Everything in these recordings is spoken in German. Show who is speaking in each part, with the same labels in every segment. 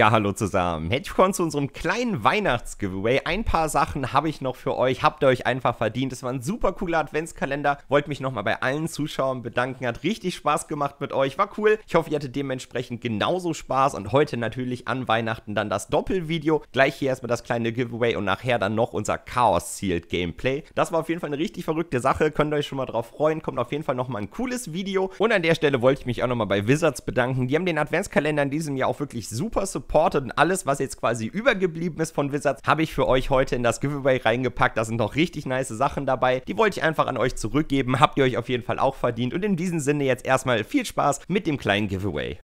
Speaker 1: Ja, hallo zusammen. Herzlich willkommen zu unserem kleinen Weihnachts-Giveaway. Ein paar Sachen habe ich noch für euch. Habt ihr euch einfach verdient. Es war ein super cooler Adventskalender. Wollte mich nochmal bei allen Zuschauern bedanken. Hat richtig Spaß gemacht mit euch. War cool. Ich hoffe, ihr hattet dementsprechend genauso Spaß. Und heute natürlich an Weihnachten dann das Doppelvideo. Gleich hier erstmal das kleine Giveaway und nachher dann noch unser Chaos-Sealed-Gameplay. Das war auf jeden Fall eine richtig verrückte Sache. Könnt ihr euch schon mal drauf freuen. Kommt auf jeden Fall nochmal ein cooles Video. Und an der Stelle wollte ich mich auch nochmal bei Wizards bedanken. Die haben den Adventskalender in diesem Jahr auch wirklich super super supported und alles, was jetzt quasi übergeblieben ist von Wizards, habe ich für euch heute in das Giveaway reingepackt. Da sind noch richtig nice Sachen dabei. Die wollte ich einfach an euch zurückgeben. Habt ihr euch auf jeden Fall auch verdient. Und in diesem Sinne jetzt erstmal viel Spaß mit dem kleinen Giveaway.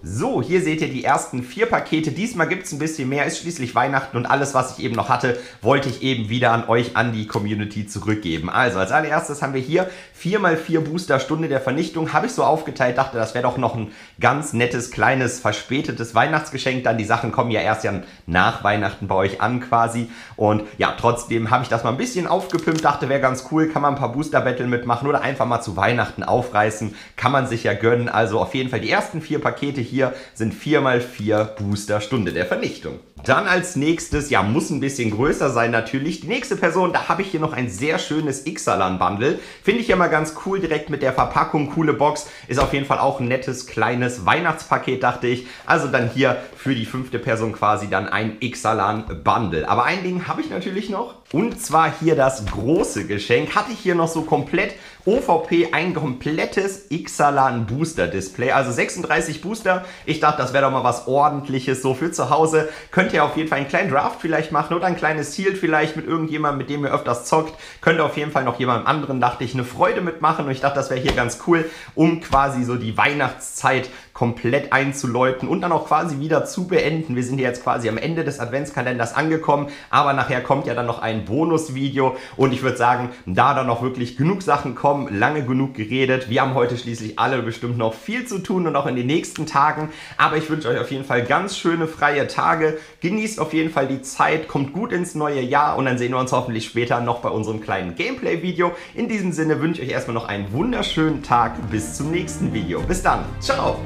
Speaker 1: So, hier seht ihr die ersten vier Pakete. Diesmal gibt es ein bisschen mehr, ist schließlich Weihnachten und alles, was ich eben noch hatte, wollte ich eben wieder an euch, an die Community zurückgeben. Also, als allererstes haben wir hier 4x4 Booster Stunde der Vernichtung. Habe ich so aufgeteilt, dachte, das wäre doch noch ein ganz nettes, kleines, verspätetes Weihnachtsgeschenk. Dann die Sachen kommen ja erst ja nach Weihnachten bei euch an quasi. Und ja, trotzdem habe ich das mal ein bisschen aufgepimpt, dachte, wäre ganz cool, kann man ein paar Booster-Battle mitmachen oder einfach mal zu Weihnachten aufreißen. Kann man sich ja gönnen. Also auf jeden Fall die ersten vier Pakete hier sind 4x4 Booster Stunde der Vernichtung. Dann als nächstes, ja, muss ein bisschen größer sein natürlich. Die nächste Person, da habe ich hier noch ein sehr schönes Ixalan-Bundle. Finde ich ja mal ganz cool, direkt mit der Verpackung, coole Box. Ist auf jeden Fall auch ein nettes, kleines Weihnachtspaket, dachte ich. Also dann hier für die fünfte Person quasi dann ein Ixalan-Bundle. Aber ein Ding habe ich natürlich noch. Und zwar hier das große Geschenk. Hatte ich hier noch so komplett OVP ein komplettes Ixalan Booster Display. Also 36 Booster. Ich dachte, das wäre doch mal was ordentliches so für zu Hause. Könnt ihr auf jeden Fall einen kleinen Draft vielleicht machen oder ein kleines Sealed vielleicht mit irgendjemandem, mit dem ihr öfters zockt. Könnt ihr auf jeden Fall noch jemandem anderen, dachte ich, eine Freude mitmachen. Und ich dachte, das wäre hier ganz cool, um quasi so die Weihnachtszeit komplett einzuläuten und dann auch quasi wieder zu beenden. Wir sind jetzt quasi am Ende des Adventskalenders angekommen, aber nachher kommt ja dann noch ein Bonusvideo und ich würde sagen, da dann noch wirklich genug Sachen kommen, lange genug geredet. Wir haben heute schließlich alle bestimmt noch viel zu tun und auch in den nächsten Tagen, aber ich wünsche euch auf jeden Fall ganz schöne freie Tage. Genießt auf jeden Fall die Zeit, kommt gut ins neue Jahr und dann sehen wir uns hoffentlich später noch bei unserem kleinen Gameplay-Video. In diesem Sinne wünsche ich euch erstmal noch einen wunderschönen Tag. Bis zum nächsten Video. Bis dann. Ciao.